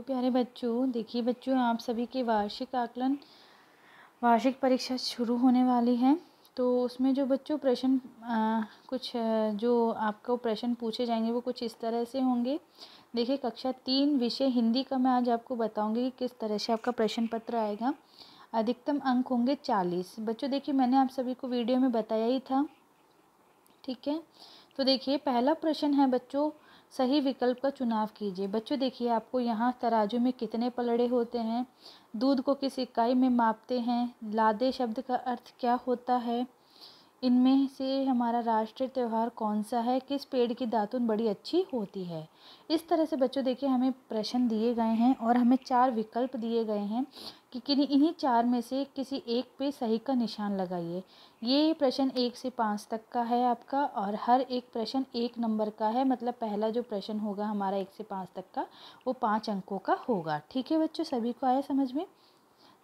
तो प्यारे बच्चों, देखिए बच्चों, आप सभी के वार्षिक आकलन, वार्षिक परीक्षा शुरू होने वाली है। तो उसमें जो बच्चों प्रश्न कुछ जो आपको प्रश्न पूछे जाएँगे, वो कुछ इस तरह से होंगे। देखिए, कक्षा तीन विषय हिंदी का मैं आज आपको बताऊँगी कि किस तरह से आपका प्रश्न पत्र आएगा। अधिकतम अंक होंगे चालीस। बच्चों, देखिए, मैंने आप सभी को वीडियो में बताया ही था। ठीक है? तो देखिए, पहला प्रश्न है बच्चों सही विकल्प का चुनाव कीजिए। बच्चों, देखिए आपको यहाँ तराजू में कितने पलड़े होते हैं। दूध को किस इकाई में मापते हैं? लादे शब्द का अर्थ क्या होता है? इनमें से हमारा राष्ट्रीय त्यौहार कौन सा है? किस पेड़ की दातुन बड़ी अच्छी होती है? इस तरह से बच्चों, देखिए, हमें प्रश्न दिए गए हैं और हमें चार विकल्प दिए गए हैं कि किन्हीं, इन्हीं चार में से किसी एक पे सही का निशान लगाइए। ये प्रश्न एक से पाँच तक का है आपका और हर एक प्रश्न एक नंबर का है। मतलब पहला जो प्रश्न होगा हमारा एक से पाँच तक का, वो पाँच अंकों का होगा। ठीक है बच्चों, सभी को आया समझ में?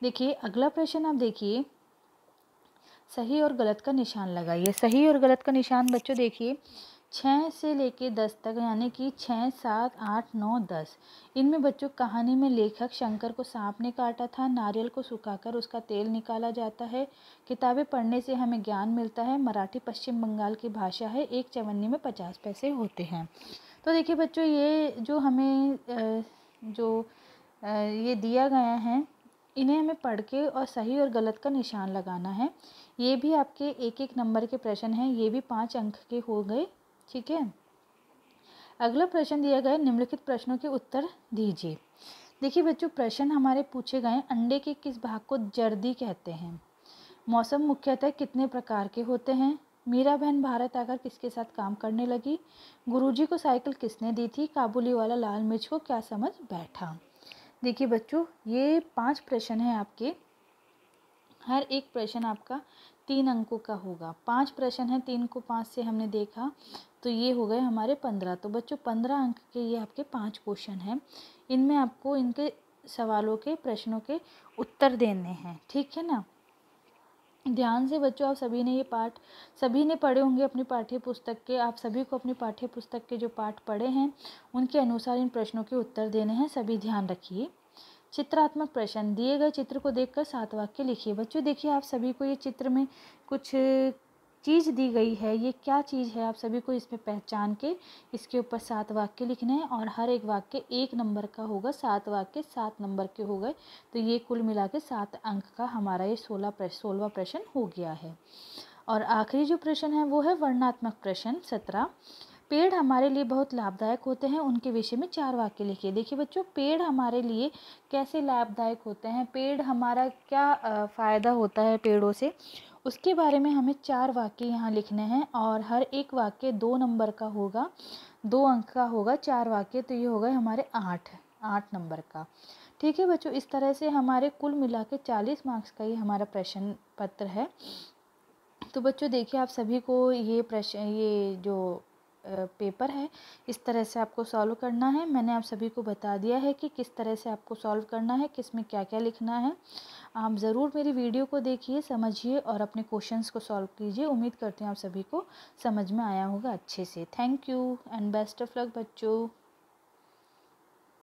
देखिए, अगला प्रश्न आप देखिए। सही और गलत का निशान लगाइए। सही और गलत का निशान बच्चों देखिए छः से लेके दस तक, यानी कि छः सात, आठ, नौ, दस। इनमें बच्चों कहानी में लेखक शंकर को सांप ने काटा था, नारियल को सुखाकर उसका तेल निकाला जाता है। किताबें पढ़ने से हमें ज्ञान मिलता है। मराठी, पश्चिम बंगाल की भाषा है, एक चवन्नी में पचास पैसे होते हैं। तो देखिए बच्चों, ये जो हमें जो ये दिया गया है, इन्हें हमें पढ़ के और सही और गलत का निशान लगाना है। ये भी आपके एक एक नंबर के प्रश्न हैं, ये भी पाँच अंक के हो गए, ठीक है? अगला प्रश्न दिया गया निम्नलिखित प्रश्नों के उत्तर दीजिए। देखिए बच्चों, प्रश्न हमारे पूछे गए अंडे के किस भाग को जर्दी कहते हैं? मौसम मुख्यतः कितने प्रकार के होते हैं? मीरा बहन भारत आकर किसके साथ काम करने लगी? गुरुजी को साइकिल किसने दी थी? काबुली वाला लाल मिर्च को क्या समझ बैठा? देखिए बच्चों, ये पाँच प्रश्न हैं आपके हर एक प्रश्न आपका तीन अंकों का होगा। पाँच प्रश्न है, तीन को पाँच से हमने देखा तो ये हो गए हमारे पंद्रह। तो बच्चों, पंद्रह अंक के ये आपके पाँच क्वेश्चन हैं। इनमें आपको इनके सवालों के, प्रश्नों के उत्तर देने हैं, ठीक है ना? ध्यान से बच्चों, आप सभी ने ये पाठ, सभी ने पढ़े होंगे अपनी पाठ्य पुस्तक के, आप सभी को अपनी पाठ्य पुस्तक के जो पाठ पढ़े हैं, उनके अनुसार इन प्रश्नों के उत्तर देने हैं, सभी ध्यान रखिए। चित्रात्मक प्रश्न, दिए गए चित्र को देखकर सात वाक्य लिखिए। बच्चों, देखिए, आप सभी को ये चित्र में कुछ चीज़ दी गई है। ये क्या चीज़ है? आप सभी को इसमें पहचान के इसके ऊपर सात वाक्य लिखने हैं और हर एक वाक्य एक नंबर का होगा। सात वाक्य सात नंबर के हो गए। तो ये कुल मिला के सात अंक का हमारा ये सोलह प्रश्न सोलवा प्रश्न हो गया है। और आखिरी जो प्रश्न है वो है वर्णात्मक प्रश्न सत्रह। पेड़ हमारे लिए बहुत लाभदायक होते हैं, उनके विषय में चार वाक्य लिखिए। देखिए बच्चों, पेड़ हमारे लिए कैसे लाभदायक होते हैं? पेड़ हमारा क्या फ़ायदा होता है पेड़ों से? उसके बारे में हमें चार वाक्य यहाँ लिखने हैं और हर एक वाक्य दो नंबर का होगा, दो अंक का होगा, चार वाक्य तो ये होगा हमारे आठ आठ नंबर का। ठीक है बच्चों, इस तरह से हमारे कुल मिला के चालीस मार्क्स का ये हमारा प्रश्न पत्र है। तो बच्चों देखिए आप सभी को ये प्रश्न, ये जो पेपर है। इस तरह से आपको सॉल्व करना है। मैंने आप सभी को बता दिया है कि किस तरह से आपको सॉल्व करना है, किसमें क्या क्या लिखना है। आप ज़रूर मेरी वीडियो को देखिए, समझिए और अपने क्वेश्चंस को सॉल्व कीजिए। उम्मीद करती हूँ आप सभी को समझ में आया होगा अच्छे से। Thank you and best of luck बच्चों।